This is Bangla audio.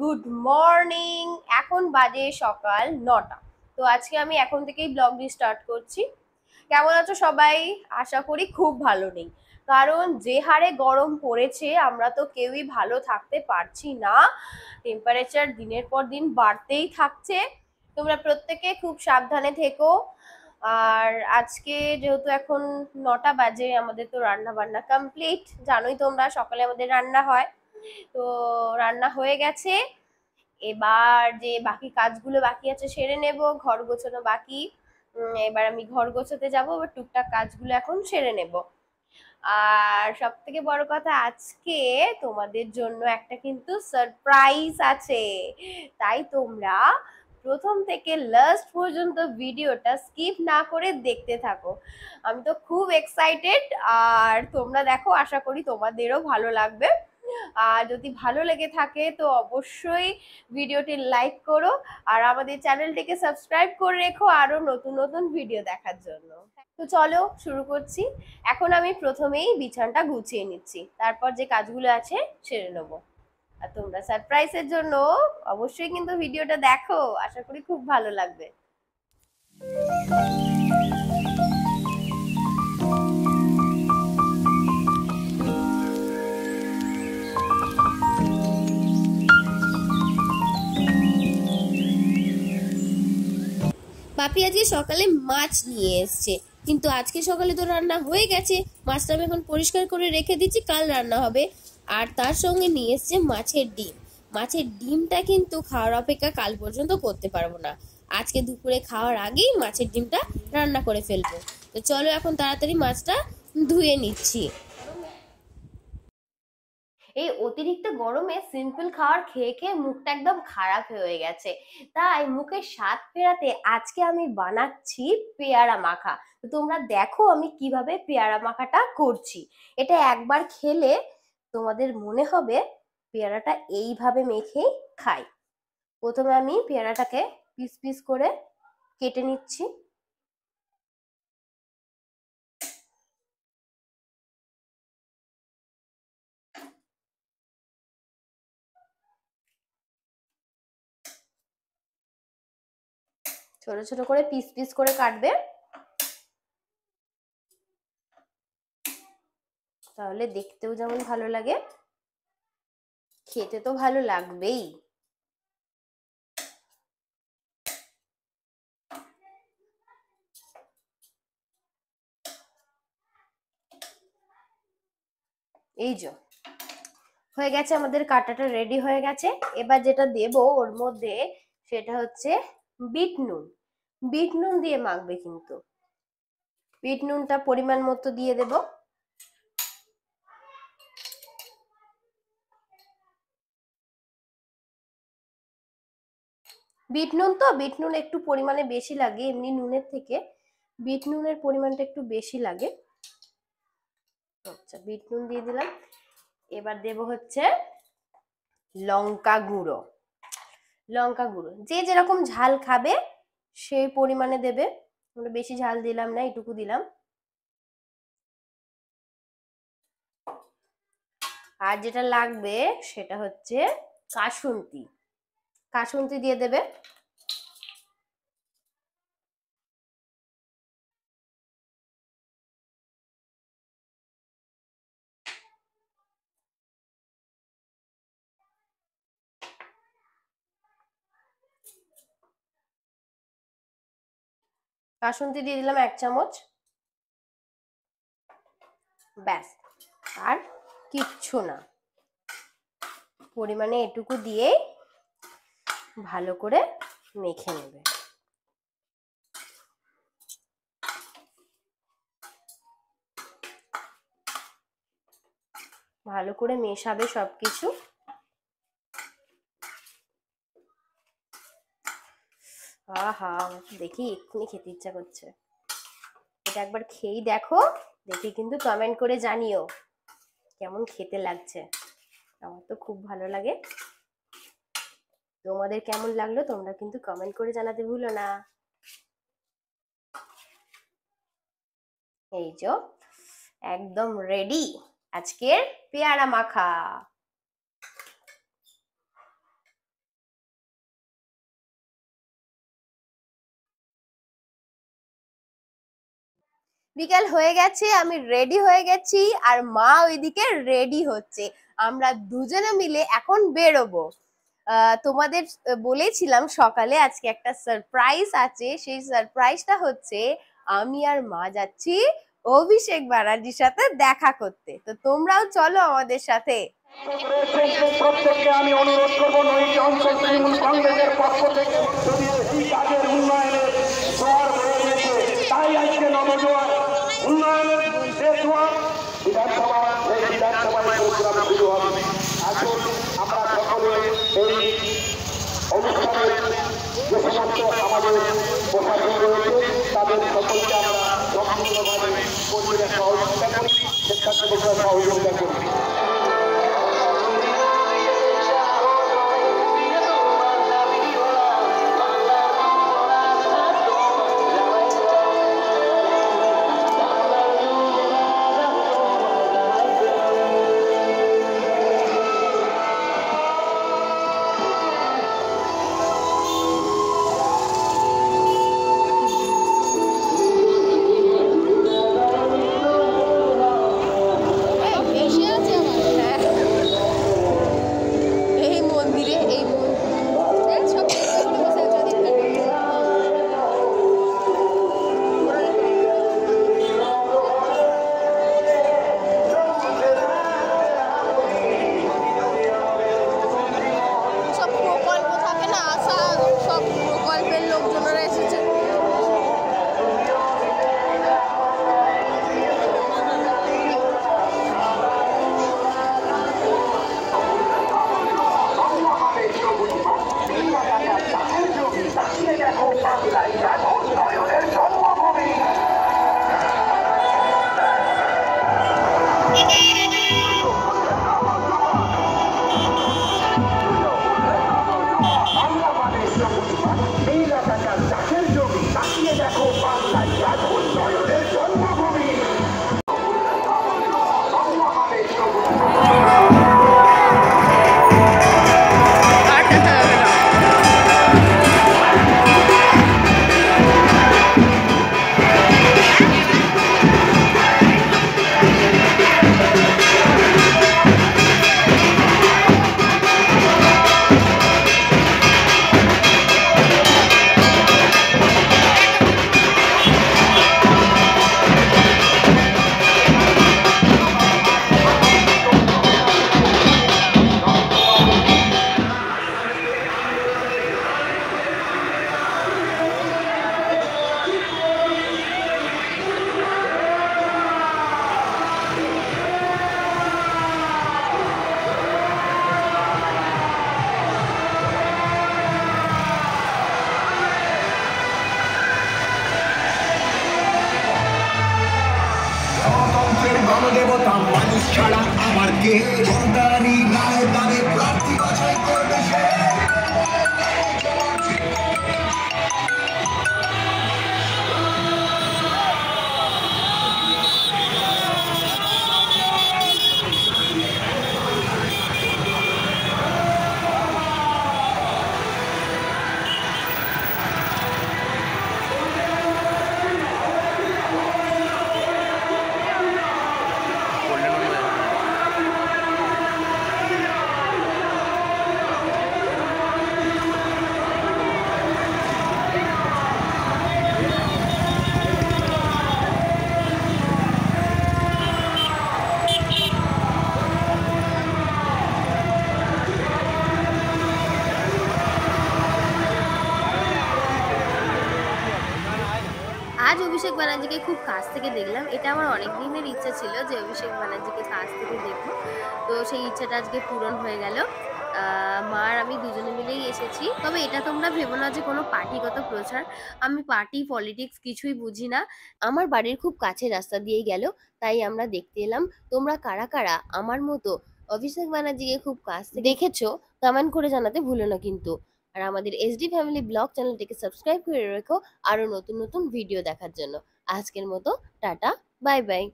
Good morning. এখন বাজে সকাল নটা। তো আজকে আমি এখন থেকেই ব্লগটি স্টার্ট করছি। কেমন আছো সবাই? আশা করি খুব ভালো নেই। কারণ যে হারে গরম পড়েছে, আমরা তো কেউই ভালো থাকতে পারছি না। টেম্পারেচার দিনের পর দিন বাড়তেই থাকছে। তোমরা প্রত্যেকে খুব সাবধানে থেকো। আর আজকে যেহেতু এখন নটা বাজে, আমাদের তো রান্না বান্না কমপ্লিট জানোই তোমরা, সকালে আমাদের রান্না হয়। তো রান্না হয়ে গেছে। এবার যে বাকি কাজগুলো বাকি আছে সেরে নেব, ঘর গোছানো বাকি। এবার আমি ঘর গোছাতে যাব, এবার টুকটাক কাজগুলো এখন সেরে নেব। আর সব থেকে বড় কথা আজকে তোমাদের জন্য একটা কিন্তু সারপ্রাইজ আছে। তাই তোমরা প্রথম থেকে লাস্ট পর্যন্ত ভিডিওটা স্কিপ না করে দেখতে থাকো। আমি তো খুব এক্সাইটেড আর তোমরা দেখো, আশা করি তোমাদেরও ভালো লাগবে। আর যদি ভালো লেগে থাকে তো অবশ্যই ভিডিওটি লাইক করো আর আমাদের চ্যানেলটিকে সাবস্ক্রাইব করে রেখো আরও নতুন নতুন ভিডিও দেখার জন্য। তো চলো শুরু করছি। এখন আমি প্রথমেই বিছানটা গুছিয়ে নিচ্ছি। তারপর যে কাজগুলো আছে সেরে নেব। আর তোমরা সারপ্রাইজের জন্য অবশ্যই কিন্তু ভিডিওটা দেখো। আশা করি খুব ভালো লাগবে। বাপি আজকে সকালে মাছ নিয়ে এসছে। কিন্তু আজকে সকালে তো রান্না হয়ে গেছে। মাছটা আমি এখন পরিষ্কার করে রেখে দিচ্ছি, কাল রান্না হবে। আর তার সঙ্গে নিয়ে এসছে মাছের ডিম। মাছের ডিমটা কিন্তু খাওয়ার অপেক্ষা কাল পর্যন্ত করতে পারব না। আজকে দুপুরে খাওয়ার আগেই মাছের ডিমটা রান্না করে ফেলব। তো চলো এখন তাড়াতাড়ি মাছটা ধুয়ে নিচ্ছি। এই অতিরিক্ত গরমে সিম্পল খাবার খেয়ে খেয়ে মুখটা একদম খারাপ হয়ে গেছে। তাই মুখের স্বাদ ফেরাতে আজকে আমি বানাচ্ছি পেয়ারা মাখা। তোমরা দেখো আমি কীভাবে পেয়ারা মাখাটা করছি। এটা একবার খেলে তোমাদের মনে হবে পেয়ারাটা এইভাবে মেখেই খাই। প্রথমে আমি পেয়ারাটাকে পিস পিস করে কেটে নিচ্ছি। ছোট ছোট করে পিস পিস করে কাটবে। তাহলে দেখতেও যেমন ভালো লাগে, খেতে তো ভালো লাগবেই। এই যে, হয়ে গেছে, আমাদের কাটাটা রেডি হয়ে গেছে। এবার যেটা দেব ওর মধ্যে সেটা হচ্ছে বিট নুন। বিট নুন দিয়ে মাখবে কিন্তু। বিট নুনটা পরিমাণ মতো দিয়ে দেব। বিট নুন তো, বিট নুন একটু পরিমাণে বেশি লাগে এমনি নুনের থেকে। বিট নুনের পরিমাণটা একটু বেশি লাগে। আচ্ছা বিট নুন দিয়ে দিলাম। এবার দেব হচ্ছে লঙ্কা গুঁড়ো। লঙ্কা গুঁড়ো। যে যেরকম ঝাল খাবে, সেই পরিমাণে দেবে। আমরা বেশি ঝাল দিলাম না, এটুকু দিলাম। আর যেটা লাগবে, সেটা হচ্ছে কাসুন্তি। কাসুন্তি দিয়ে দেবে। কাসুন্তি দিয়ে দিলাম এক চামচ। ব্যাস, আর কিচ্ছু না। পরিমাণে এটুকু দিয়ে ভালো করে মেখে নেবে। ভালো করে মেশাবে সবকিছু। আহা, দেখি এক্ষুনি খেতে ইচ্ছা করছে। এটা একবার খেয়েই দেখো, দেখি কিন্তু কমেন্ট করে জানিও কেমন খেতে লাগছে। আমার তো খুব ভালো লাগে। তোমাদের কেমন লাগল তোমরা কিন্তু কমেন্ট করে জানাতে ভুলো না। এই যে, একদম রেডি আজকের পেয়ারা মাখা। বিকাল হয়ে গেছে, আমি রেডি হয়ে গেছি আর মা ওইদিকে রেডি হচ্ছে। আমরা দুজনে মিলে এখন বেরোবো। তোমাদের বলেছিলাম সকালে আজকে একটা সারপ্রাইজ আছে। সেই সারপ্রাইজটা হচ্ছে আমি আর মা যাচ্ছি অভিষেক ব্যানার্জির সাথে দেখা করতে। তো তোমরাও চলো আমাদের সাথে। প্রত্যেককে আমি অনুরোধ করব অঞ্চল তৃণমূল কংগ্রেসের পক্ষ থেকে। যদি কাজের গেছে, তাই আজকে নবজোয়ার উন্নয়নের যে জোয়ার বিধানসভা এই বিধানসভায় প্রোগ্রাম শুরু হবে আসুন আমরা সকলে এই অনুষ্ঠানের যে সমস্ত আমাদের প্রশাসন রয়েছে তাদের সকলকে আমরা সম্পূর্ণভাবে কর্মীরা সহযোগিতা করি স্বেচ্ছাসেবকরা সহযোগিতা করি হ্যাঁ। গণদেবতা মানুষ ছাড়া আমার কে জনতারই গায়ে প্রার্থী আজ অভিষেক ব্যানার্জিকে খুব কাছ থেকে দেখলাম। এটা আমার অনেক দিনের ইচ্ছা ছিল যে অভিষেক ব্যানার্জিকে কাছ থেকে দেখব। তো সেই ইচ্ছাটা আজকে পূরণ হয়ে গেল। আহ, মা আর আমি দুজনে মিলেই এসেছি। তবে এটা তোমরা ভেবো না যে কোনো পার্টিগত প্রচার। আমি পার্টি পলিটিক্স কিছুই বুঝি না। আমার বাড়ির খুব কাছে রাস্তা দিয়েই গেল তাই আমরা দেখতে এলাম। তোমরা কারা কারা? আমার মতো অভিষেক ব্যানার্জিকে খুব কাছ দেখেছ? কমেন্ট করে জানাতে ভুলো না কিন্তু। আর আমাদের এসডি ফ্যামিলি ব্লগ চ্যানেলটিকে সাবস্ক্রাইব করে রেখো আরও নতুন নতুন ভিডিও দেখার জন্য। আজকের মতো, টাটা, বাই বাই।